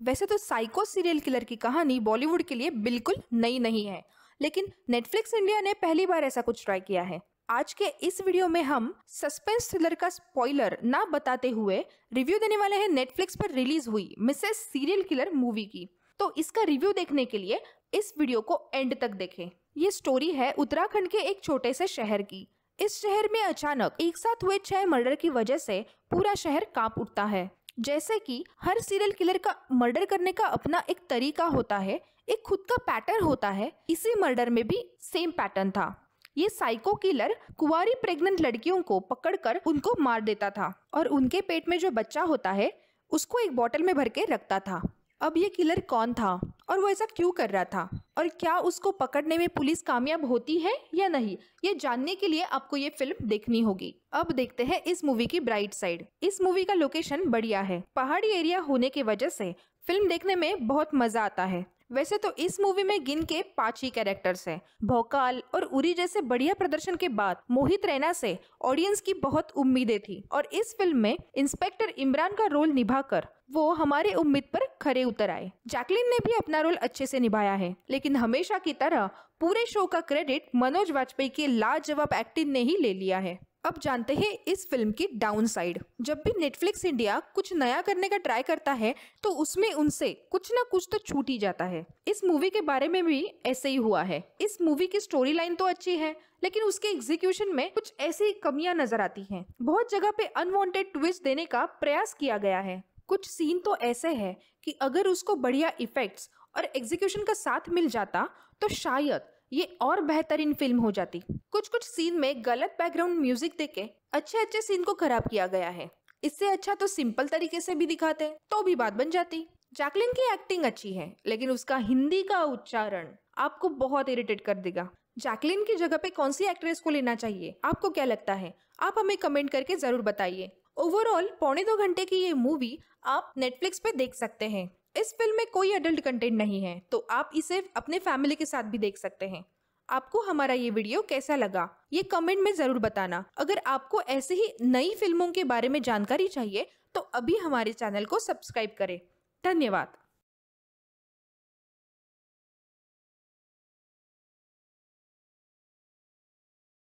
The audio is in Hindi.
वैसे तो साइको सीरियल किलर की कहानी बॉलीवुड के लिए बिल्कुल नई नहीं है, लेकिन नेटफ्लिक्स इंडिया ने पहली बार ऐसा कुछ ट्राई किया है। आज के इस वीडियो में हम सस्पेंस थ्रिलर का स्पॉइलर ना बताते हुए रिव्यू देने वाले हैं नेटफ्लिक्स पर रिलीज़ हुई मिसेस सीरियल किलर मूवी की। तो इसका रिव्यू देखने के लिए इस वीडियो को एंड तक देखें। ये स्टोरी है उत्तराखंड के एक छोटे से शहर की। इस शहर में अचानक एक साथ हुए छह मर्डर की वजह से पूरा शहर काँप उठता है। जैसे कि हर सीरियल किलर का मर्डर करने का अपना एक तरीका होता है, एक खुद का पैटर्न होता है। इसी मर्डर में भी सेम पैटर्न था। ये साइको किलर कुआरी प्रेग्नेंट लड़कियों को पकड़कर उनको मार देता था और उनके पेट में जो बच्चा होता है, उसको एक बोतल में भर के रखता था। अब ये किलर कौन था और वो ऐसा क्यों कर रहा था? और क्या उसको पकड़ने में पुलिस कामयाब होती है या नहीं? ये जानने के लिए आपको ये फ़िल्म देखनी होगी। अब देखते हैं इस मूवी की ब्राइट साइड इस मूवी का लोकेशन बढ़िया है। पहाड़ी एरिया होने की वजह से फ़िल्म देखने में बहुत मज़ा आता है। वैसे तो इस मूवी में गिन के पाँच ही कैरेक्टर्स हैं। भोकाल और उरी जैसे बढ़िया प्रदर्शन के बाद मोहित रैना से ऑडियंस की बहुत उम्मीदें थी और इस फ़िल्म में इंस्पेक्टर इमरान का रोल निभाकर वो हमारे उम्मीद पर खरे उतर आए। जैकलिन ने भी अपना रोल अच्छे से निभाया है, लेकिन हमेशा की तरह पूरे शो का क्रेडिट मनोज वाजपेयी के लाजवाब एक्टिंग ने ही ले लिया है। अब जानते हैं इस फ़िल्म की डाउन साइड जब भी नेटफ्लिक्स इंडिया कुछ नया करने का ट्राई करता है तो उसमें उनसे कुछ ना कुछ तो छूट ही जाता है। इस मूवी के बारे में भी ऐसे ही हुआ है। इस मूवी की स्टोरी लाइन तो अच्छी है, लेकिन उसके एग्जीक्यूशन में कुछ ऐसी कमियाँ नज़र आती हैं। बहुत जगह पे अनवांटेड ट्विस्ट देने का प्रयास किया गया है। कुछ सीन तो ऐसे है कि अगर उसको बढ़िया इफेक्ट्स और एग्जीक्यूशन का साथ मिल जाता तो शायद ये और बेहतरीन फ़िल्म हो जाती। कुछ कुछ सीन में गलत बैकग्राउंड म्यूज़िक देके अच्छे अच्छे सीन को खराब किया गया है। इससे अच्छा तो सिंपल तरीके से भी दिखाते तो भी बात बन जाती। जैकलिन की एक्टिंग अच्छी है, लेकिन उसका हिंदी का उच्चारण आपको बहुत इरिटेट कर देगा। जैकलिन की जगह पे कौन सी एक्ट्रेस को लेना चाहिए? आपको क्या लगता है? आप हमें कमेंट करके ज़रूर बताइए। ओवरऑल पौने दो घंटे की ये मूवी आप नेटफ्लिक्स पे देख सकते हैं। इस फ़िल्म में कोई एडल्ट कंटेंट नहीं है तो आप इसे अपने फैमिली के साथ भी देख सकते हैं। आपको हमारा ये वीडियो कैसा लगा, ये कमेंट में ज़रूर बताना। अगर आपको ऐसे ही नई फ़िल्मों के बारे में जानकारी चाहिए तो अभी हमारे चैनल को सब्सक्राइब करें। धन्यवाद।